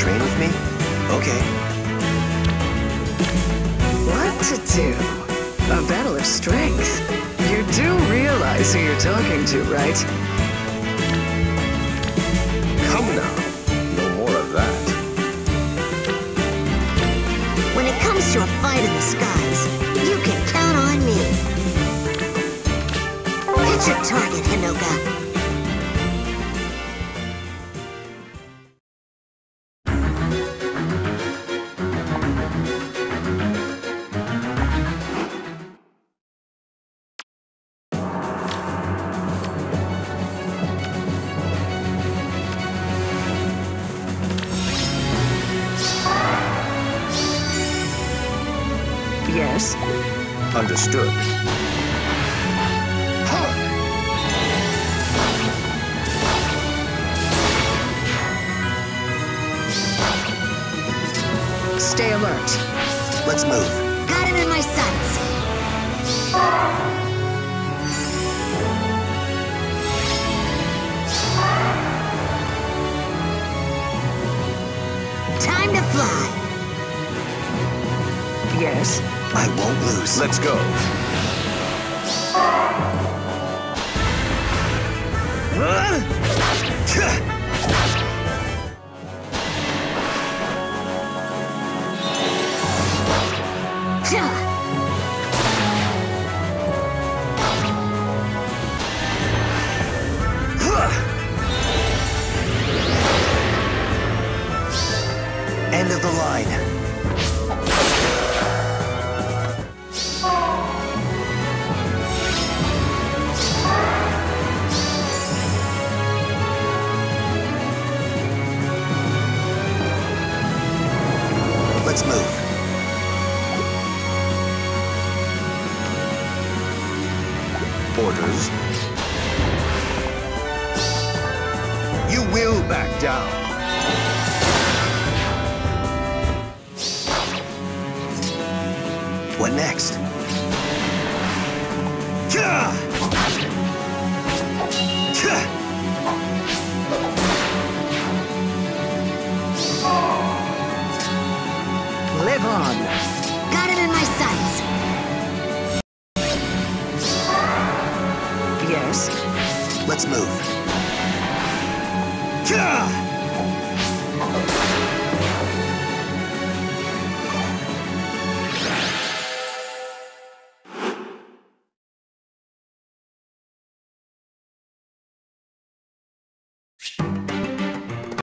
train with me? Okay. What to do? A battle of strength. You do realize who you're talking to, right? Come now. No more of that. When it comes to a fight in the skies, you can count on me. Hit your target, Hinoka. Yes. Understood. Stay alert. Let's move. Got him in my sights. Time to fly. Yes. I won't lose. Let's go. End of the line. Let's move. Orders. You will back down. What next? Gah! On. Got him in my sights. Yes. Let's move. Gah!